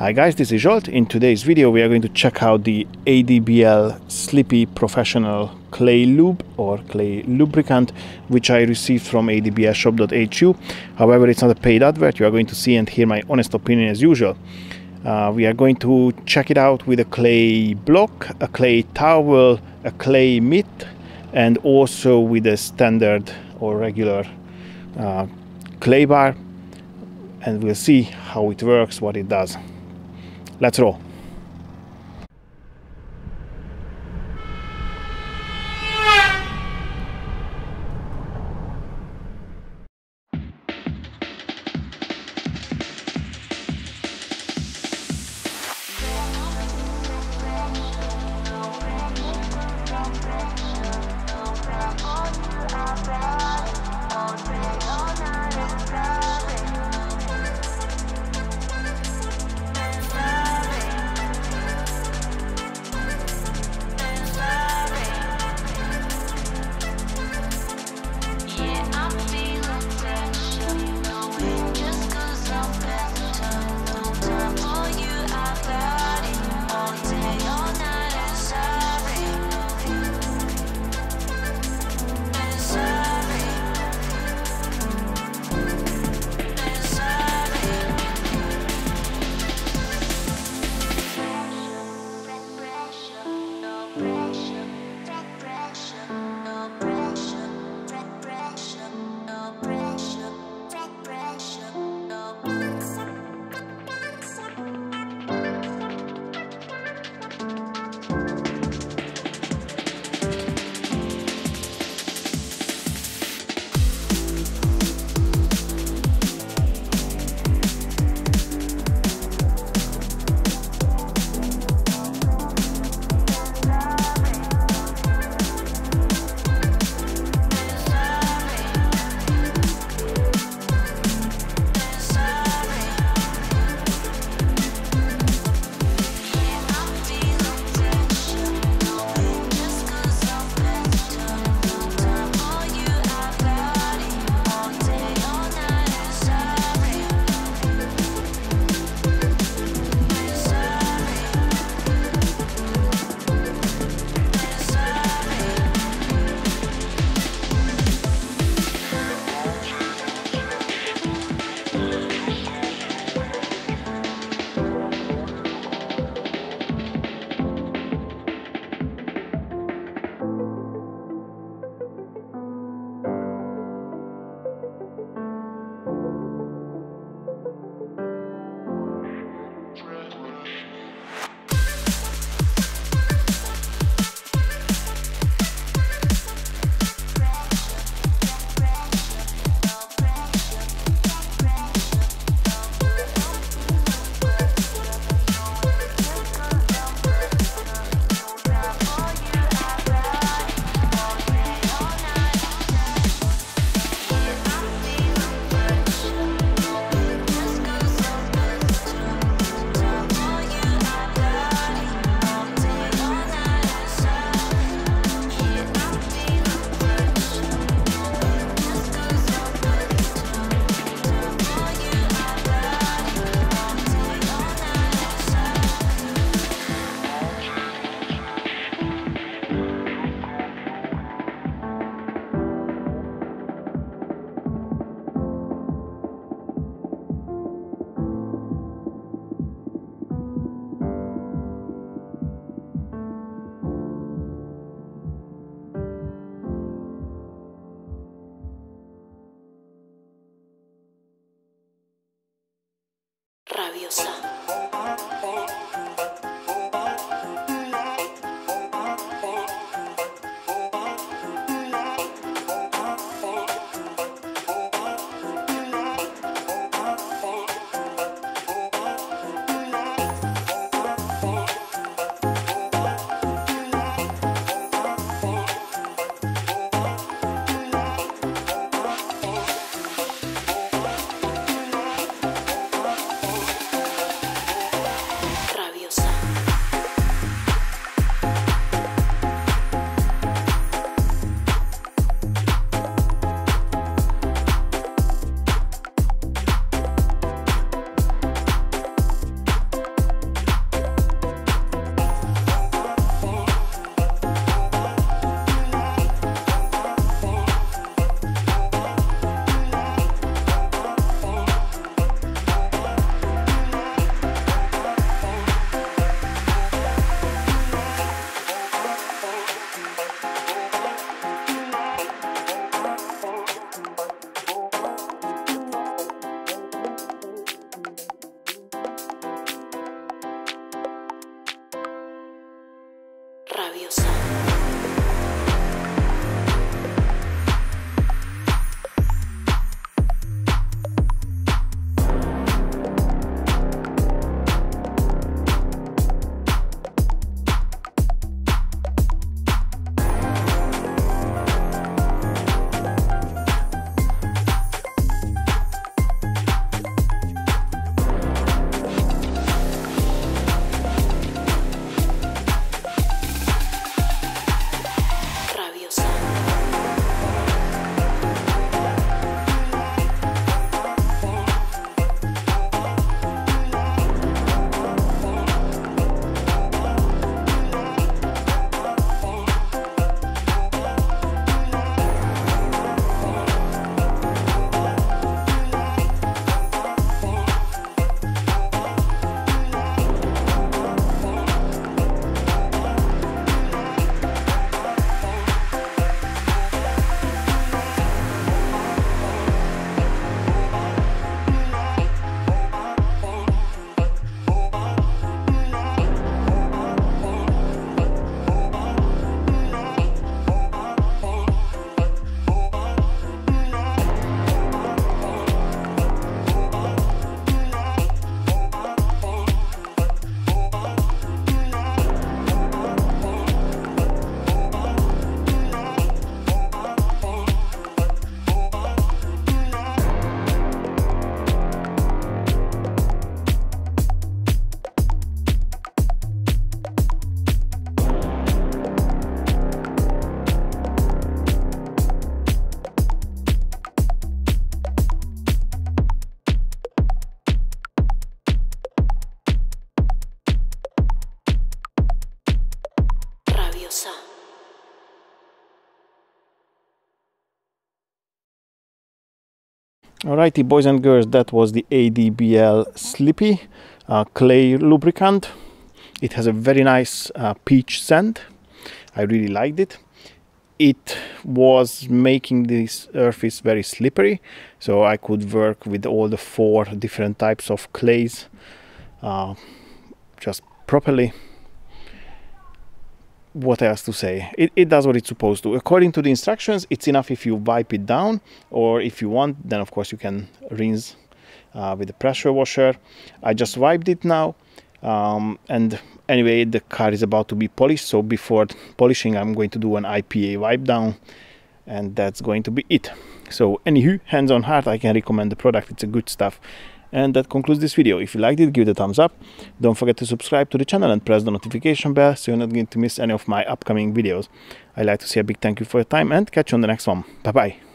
Hi guys, this is Zsolt. In today's video we are going to check out the ADBL Slippy Professional Clay Lube or Clay Lubricant which I received from adblshop.hu. However, it's not a paid advert, you are going to see and hear my honest opinion as usual. Uh, we are going to check it out with a clay block, a clay towel, a clay mitt and also with a standard or regular uh, clay bar and we'll see how it works, what it does. Let's roll. Alrighty, boys and girls, that was the ADBL Slippy uh, clay lubricant. It has a very nice uh, peach scent. I really liked it. It was making this surface very slippery, so I could work with all the four different types of clays uh, just properly what else to say. It, it does what it's supposed to. According to the instructions it's enough if you wipe it down or if you want then of course you can rinse uh, with a pressure washer. I just wiped it now um, and anyway the car is about to be polished so before polishing i'm going to do an ipa wipe down and that's going to be it. So anywho hands on heart i can recommend the product. It's a good stuff and that concludes this video. If you liked it, give it a thumbs up. Don't forget to subscribe to the channel and press the notification bell so you're not going to miss any of my upcoming videos. I'd like to say a big thank you for your time and catch you on the next one. Bye bye.